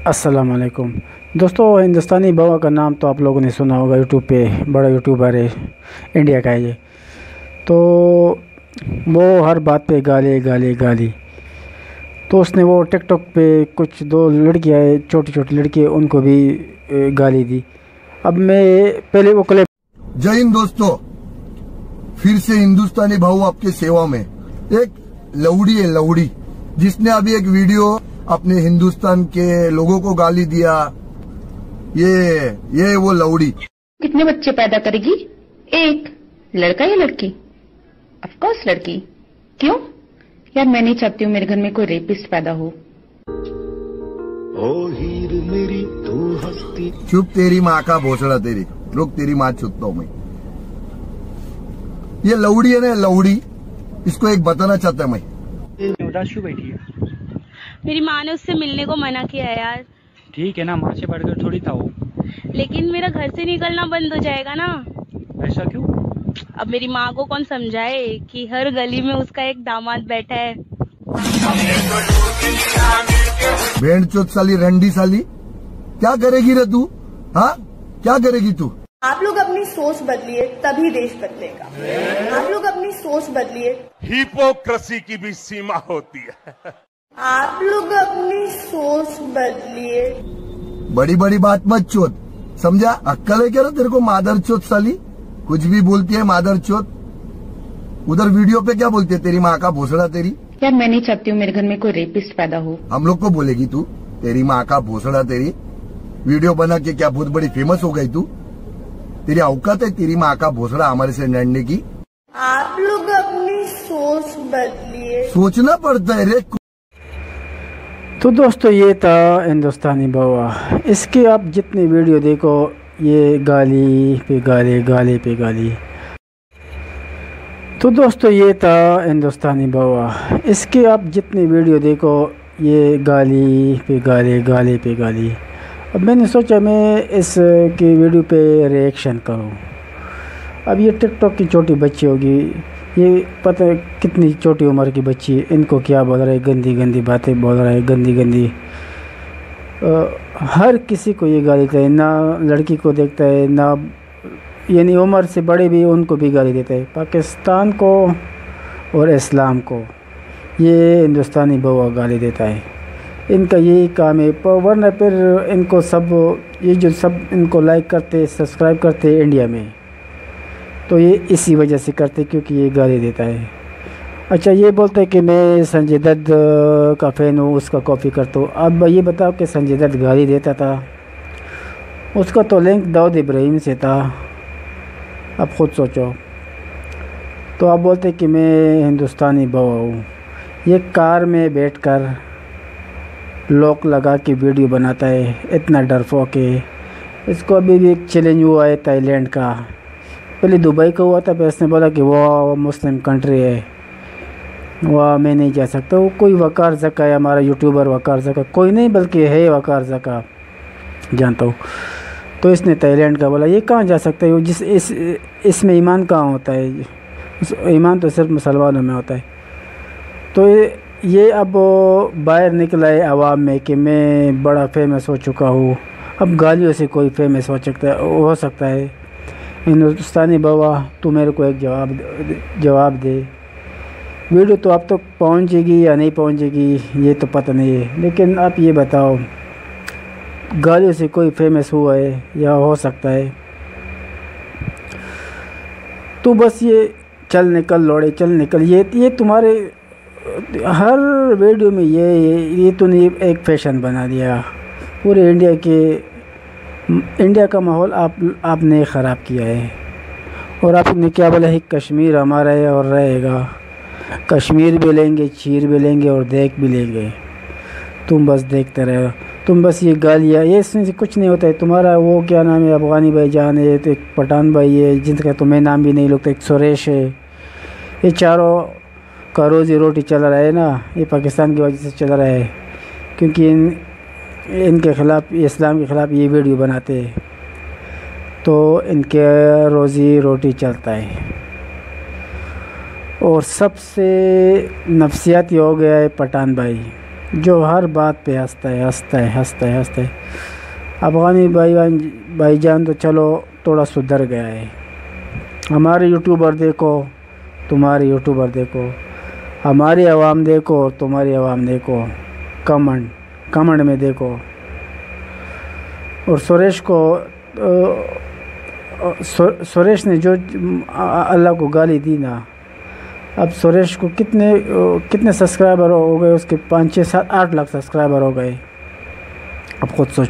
अस्सलाम वालेकुम दोस्तों, हिंदुस्तानी बाबा का नाम तो आप लोगों ने सुना होगा यूट्यूब पे, बड़ा यूट्यूबर है इंडिया का है ये। तो वो हर बात पे गाली गाली गाली। तो उसने वो टिकटॉक पे कुछ दो लड़कियाँ छोटी छोटी लड़की उनको भी गाली दी। अब मैं पहले वो क्लिप जय हिंद दोस्तों। फिर से हिंदुस्तानी भाऊ आपके सेवा में। एक लौड़ी है लौड़ी जिसने अभी एक वीडियो अपने हिंदुस्तान के लोगों को गाली दिया। ये ये वो लौड़ी। कितने बच्चे पैदा करेगी? एक लड़का या लड़की? अफकोर्स लड़की। क्यों? यार मैं नहीं चाहती हूँ मेरे घर में कोई रेपिस्ट पैदा हो। ओ हीर मेरी तू हस्ती। चुप तेरी माँ का भोसड़ा तेरी। रुक तेरी माँ छुपता हूँ मैं। ये लौड़ी है ना लौड़ी। इसको एक बताना चाहता है मैं। उदास क्यों बैठी है। मेरी माँ ने उससे मिलने को मना किया है यार। ठीक है ना माँ से बढ़कर थोड़ी था वो। लेकिन मेरा घर से निकलना बंद हो जाएगा ना। ऐसा क्यों? अब मेरी माँ को कौन समझाए कि हर गली में उसका एक दामाद बैठा है? भेड़ साली रंडी साली। क्या करेगी रे तू? हाँ? क्या करेगी तू? आप लोग अपनी सोच बदलिए तभी देश बदलेगा। आप लोग अपनी सोच बदलिए। हिपोक्रेसी की भी सीमा होती है। आप लोग अपनी सोच बदलिए। बड़ी बड़ी बात मत चोत। समझा? अक्कल है क्या ना तेरे को मादर चोत साली? कुछ भी बोलती है मादर चोत। उधर वीडियो पे क्या बोलती है? तेरी माँ का भोसड़ा तेरी। यार मैं नहीं चाहती हूँ मेरे घर में कोई रेपिस्ट पैदा हो। हम लोग को बोलेगी तू तेरी माँ का भोसड़ा तेरी। वीडियो बना के क्या बहुत बड़ी फ़ेमस हो गई तू? तेरी औकात है तेरी माँ का भोसड़ा हमारे से लड़ने की। आप लोग अपनी सोच बदलिए। सोचना पड़ता है रे तो दोस्तों, ये था हिंदुस्तानी बवा। इसके आप जितनी वीडियो देखो, ये गाली पे गाली गाली पे गाली। तो दोस्तों, ये था हिंदुस्तानी बवा। इसके आप जितनी वीडियो देखो, ये गाली पे गाली गाली पे गाली। अब मैंने सोचा मैं इस की वीडियो पे रिएक्शन करूँ। अब ये टिकटॉक की छोटी बच्ची होगी ये पता है कितनी छोटी उम्र की बच्ची है। इनको क्या बोल रहा है? गंदी गंदी बातें बोल रहा है गंदी गंदी। आ, हर किसी को ये गाली देता है। ना लड़की को देखता है ना यानी उम्र से बड़े भी उनको भी गाली देता है। पाकिस्तान को और इस्लाम को ये हिंदुस्तानी बउआ गाली देता है। इनका यही काम है। पर वरना फिर इनको सब ये जो सब इनको लाइक करते सब्सक्राइब करते इंडिया में। तो ये इसी वजह से करते क्योंकि ये गाली देता है। अच्छा ये बोलते हैं कि मैं संजय दत्त का फ़ैन हूँ, उसका कॉपी करता हूँ। अब ये बताओ कि संजय दत्त गाली देता था? उसका तो लिंक दाऊद इब्राहिम से था। अब ख़ुद सोचो। तो आप बोलते कि मैं हिंदुस्तानी बवा हूँ। ये कार में बैठकर लॉक लगा के वीडियो बनाता है। इतना डरफोक है। इसको अभी भी एक चैलेंज हुआ है थाईलैंड का। पहले दुबई का हुआ था, फिर उसने बोला कि वो मुस्लिम कंट्री है। वह, मैं नहीं जा सकता। वो कोई वकार जका है हमारा यूट्यूबर वकार जका, कोई नहीं, बल्कि है वकार जका। जानता हूँ। तो इसने थाईलैंड का बोला, ये कहाँ जा सकता है? वो जिस, इस, इसमें ईमान कहाँ होता है? ईमान तो सिर्फ़ मुसलमानों में होता है। तो ये अब बाहर निकला है आवाम में कि मैं बड़ा फ़ेमस हो चुका हूँ। अब गालियों से कोई फ़ेमस हो सकता हो सकता है। हिंदुस्तानी बाबा तू मेरे को एक जवाब जवाब दे। वीडियो तो अब तक तो पहुँचेगी या नहीं पहुँचेगी ये तो पता नहीं है। लेकिन आप ये बताओ गालियों से कोई फ़ेमस हुआ है या हो सकता है? तो बस ये चल निकल लौड़े चल निकल। ये ये तुम्हारे हर वीडियो में ये ये, ये तूने एक फ़ैशन बना दिया। पूरे इंडिया के इंडिया का माहौल आप, आपने ख़राब किया है। और आपने क्या बोला है, कश्मीर हमारा है और रहेगा। कश्मीर भी लेंगे, चीर भी लेंगे और देख भी लेंगे। तुम बस देखते रहो। तुम बस ये गालियाँ, ये इसमें से कुछ नहीं होता है। तुम्हारा वो क्या नाम है, अफगानी भाई जान है तो एक पठान भाई है, जिनका तुम्हें नाम भी नहीं लगता एक सुरेश है। ये चारों का रोज़ी रोटी चल रहा है ना, ये पाकिस्तान की वजह से चल रहा है। क्योंकि इन इनके ख़िलाफ़, इस्लाम के ख़िलाफ़ ये वीडियो बनाते हैं। तो इनके रोज़ी रोटी चलता है। और सबसे नफसियाती हो गया है पठान भाई, जो हर बात पे हंसता है हंसता है हंसता है हंसता है। अफगानी भाई, भाईजान तो चलो, थोड़ा सुधर गया है। हमारे यूट्यूबर देखो, तुम्हारे यूट्यूबर देखो। हमारी आवाम देखो, तुम्हारी आवाम देखो। कमेंट। कमेंट में देखो। और सुरेश को सुरेश ने जो अल्लाह को गाली दी ना, अब सुरेश को कितने कितने सब्सक्राइबर हो गए, उसके पाँच छः सात, आठ लाख सब्सक्राइबर हो गए। अब खुद सोचो।